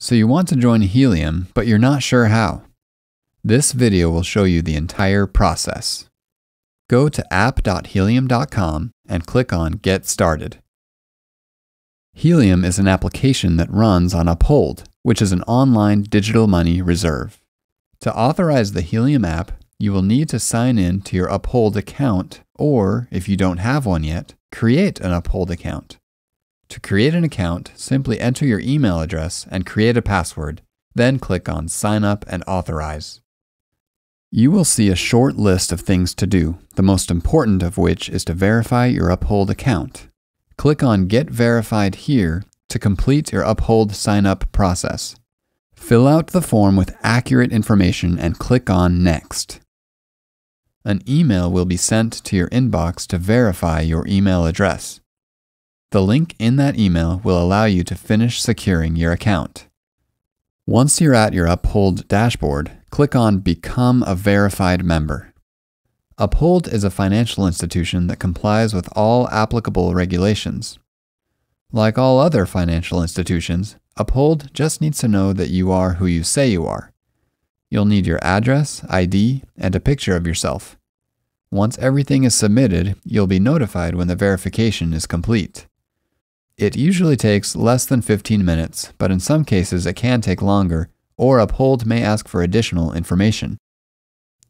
So you want to join Heleum, but you're not sure how. This video will show you the entire process. Go to app.heleum.com and click on Get Started. Heleum is an application that runs on Uphold, which is an online digital money reserve. To authorize the Heleum app, you will need to sign in to your Uphold account, or if you don't have one yet, create an Uphold account. To create an account, simply enter your email address and create a password, then click on Sign Up and Authorize. You will see a short list of things to do, the most important of which is to verify your Uphold account. Click on Get Verified here to complete your Uphold sign up process. Fill out the form with accurate information and click on Next. An email will be sent to your inbox to verify your email address. The link in that email will allow you to finish securing your account. Once you're at your Uphold dashboard, click on Become a Verified Member. Uphold is a financial institution that complies with all applicable regulations. Like all other financial institutions, Uphold just needs to know that you are who you say you are. You'll need your address, ID, and a picture of yourself. Once everything is submitted, you'll be notified when the verification is complete. It usually takes less than 15 minutes, but in some cases it can take longer, or Uphold may ask for additional information.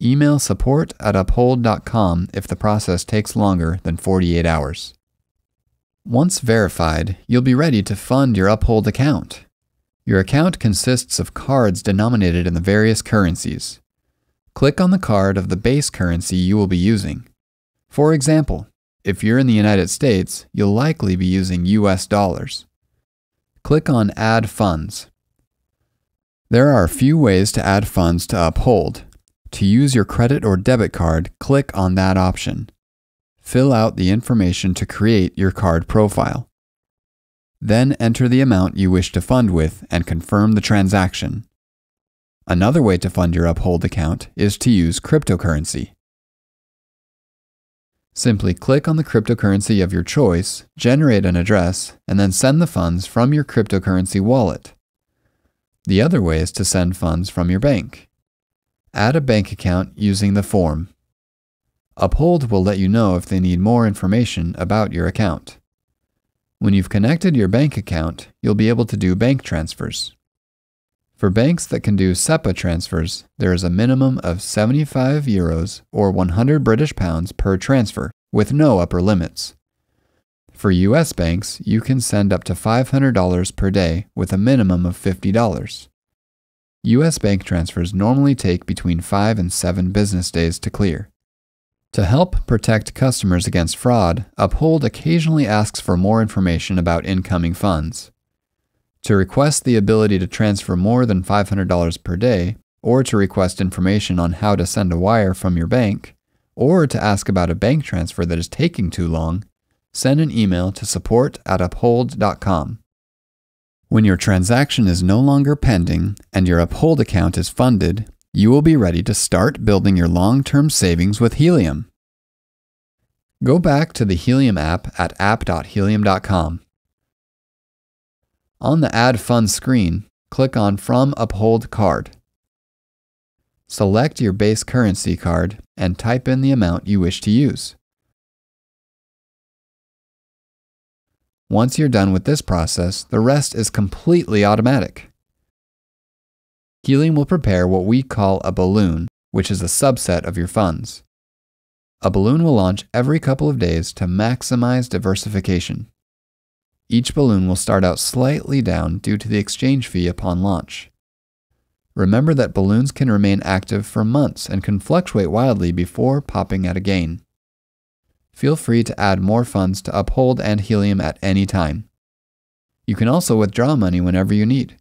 Email support at uphold.com if the process takes longer than 48 hours. Once verified, you'll be ready to fund your Uphold account. Your account consists of cards denominated in the various currencies. Click on the card of the base currency you will be using. For example, if you're in the United States, you'll likely be using US dollars. Click on Add Funds. There are a few ways to add funds to Uphold. To use your credit or debit card, click on that option. Fill out the information to create your card profile. Then enter the amount you wish to fund with and confirm the transaction. Another way to fund your Uphold account is to use cryptocurrency. Simply click on the cryptocurrency of your choice, generate an address, and then send the funds from your cryptocurrency wallet. The other way is to send funds from your bank. Add a bank account using the form. Uphold will let you know if they need more information about your account. When you've connected your bank account, you'll be able to do bank transfers. For banks that can do SEPA transfers, there is a minimum of 75 euros or 100 British pounds per transfer, with no upper limits. For US banks, you can send up to $500 per day with a minimum of $50. US bank transfers normally take between 5 and 7 business days to clear. To help protect customers against fraud, Uphold occasionally asks for more information about incoming funds. To request the ability to transfer more than $500 per day, or to request information on how to send a wire from your bank, or to ask about a bank transfer that is taking too long, send an email to support at uphold.com. When your transaction is no longer pending and your Uphold account is funded, you will be ready to start building your long term savings with Heleum. Go back to the Heleum app at app.heleum.com on the Add Funds screen, click on From Uphold Card. Select your base currency card and type in the amount you wish to use. Once you're done with this process, the rest is completely automatic. Heleum will prepare what we call a balloon, which is a subset of your funds. A balloon will launch every couple of days to maximize diversification. Each balloon will start out slightly down due to the exchange fee upon launch. Remember that balloons can remain active for months and can fluctuate wildly before popping at a gain. Feel free to add more funds to Uphold and Heleum at any time. You can also withdraw money whenever you need.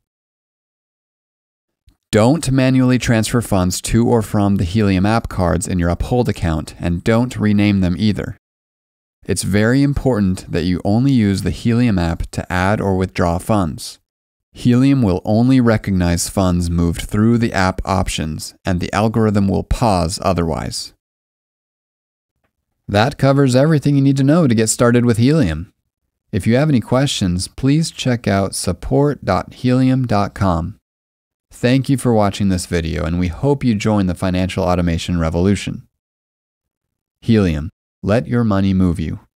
Don't manually transfer funds to or from the Heleum app cards in your Uphold account and don't rename them either. It's very important that you only use the Heleum app to add or withdraw funds. Heleum will only recognize funds moved through the app options, and the algorithm will pause otherwise. That covers everything you need to know to get started with Heleum. If you have any questions, please check out support.heleum.com. Thank you for watching this video, and we hope you join the financial automation revolution. Heleum, let your money move you.